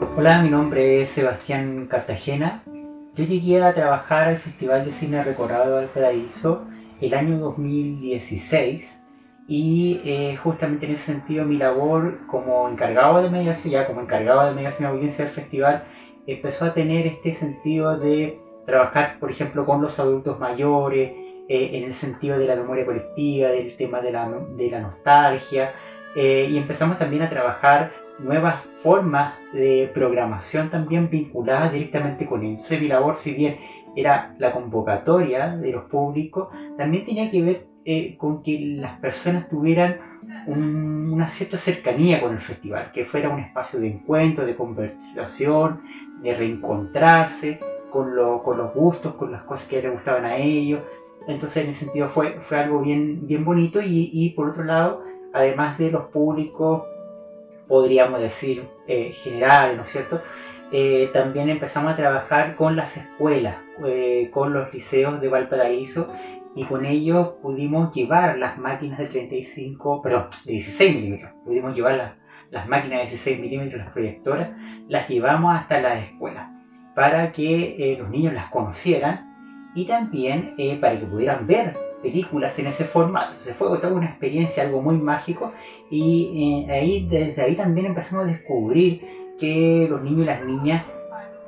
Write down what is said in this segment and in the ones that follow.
Hola, mi nombre es Sebastián Cartagena. Yo llegué a trabajar al Festival de Cine Recorrido del Paraíso el año 2016 y eh, justamente en ese sentido mi labor como encargado de mediación, ya como encargado de mediación audiencia del festival, empezó a tener este sentido de trabajar, por ejemplo, con los adultos mayores, eh, en el sentido de la memoria colectiva, del tema de la, de la nostalgia, eh, y empezamos también a trabajar nuevas formas de programación también vinculadas directamente con el mi labor, si bien era la convocatoria de los públicos, también tenía que ver eh, con que las personas tuvieran una cierta cercanía con el festival, que fuera un espacio de encuentro, de conversación, de reencontrarse con, con los gustos, con las cosas que les gustaban a ellos. Entonces en ese sentido fue, fue algo bien, bien bonito y, y por otro lado, además de los públicos podríamos decir, eh, general, ¿no es cierto? Eh, también empezamos a trabajar con las escuelas, eh, con los liceos de Valparaíso y con ellos pudimos llevar las máquinas de 35, perdón, de 16 milímetros, pudimos llevar las, máquinas de 16 milímetros, las proyectoras, las llevamos hasta las escuelas para que los niños las conocieran y también para que pudieran ver películas en ese formato. Se fue toda una experiencia, algo muy mágico y eh, ahí, desde ahí también empezamos a descubrir que los niños y las niñas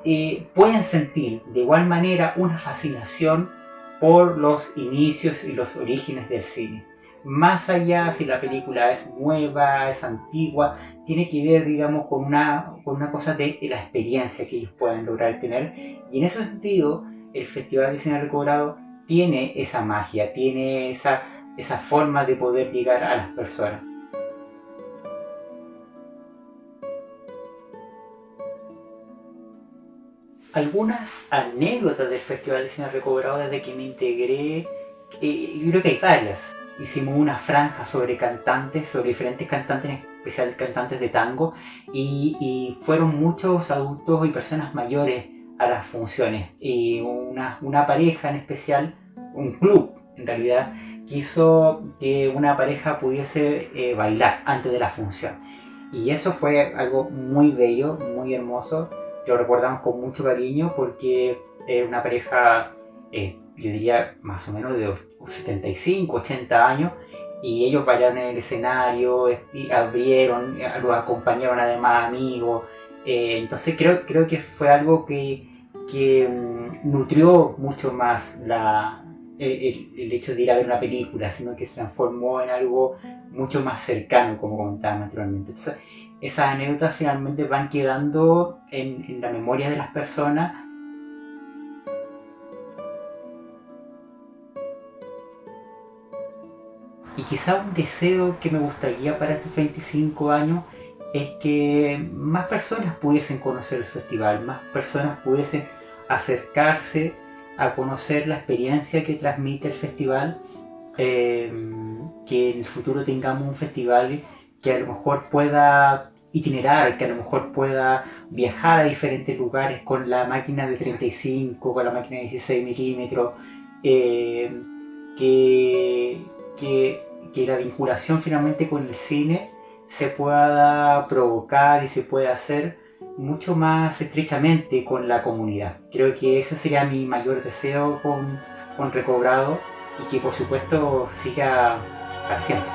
eh, pueden sentir de igual manera una fascinación por los inicios y los orígenes del cine. Más allá si la película es nueva, es antigua, tiene que ver, digamos, con una, con una cosa de la experiencia que ellos pueden lograr tener. Y en ese sentido, el Festival de Cine Recobrado tiene esa magia, tiene esa, esa forma de poder llegar a las personas. Algunas anécdotas del Festival de Cine Recobrado desde que me integré, eh, yo creo que hay varias. Hicimos una franja sobre cantantes, sobre diferentes cantantes, en especial cantantes de tango, y, y fueron muchos adultos y personas mayores a las funciones. Y una, una pareja en especial, un club en realidad, quiso que una pareja pudiese eh, bailar antes de la función. Y eso fue algo muy bello, muy hermoso. Lo recordamos con mucho cariño porque era una pareja, eh, yo diría más o menos de 75, 80 años, y ellos bailaron en el escenario, y abrieron, lo acompañaron además amigos, eh, entonces creo, creo que fue algo que, que mm, nutrió mucho más la, el, hecho de ir a ver una película, sino que se transformó en algo mucho más cercano, como comentaba naturalmente. Entonces, esas anécdotas finalmente van quedando en, en la memoria de las personas Y quizá un deseo que me gustaría para estos 25 años es que más personas pudiesen conocer el festival, más personas pudiesen acercarse a conocer la experiencia que transmite el festival, eh, que en el futuro tengamos un festival que a lo mejor pueda itinerar, que a lo mejor pueda viajar a diferentes lugares con la máquina de 35, con la máquina de 16 milímetros, eh, que, que, que la vinculación finalmente con el cine se pueda provocar y se pueda hacer mucho más estrechamente con la comunidad. Creo que ese sería mi mayor deseo con, con Recobrado y que por supuesto siga para siempre.